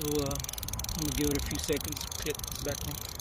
So uh, I'm gonna give it a few seconds, hit this back on.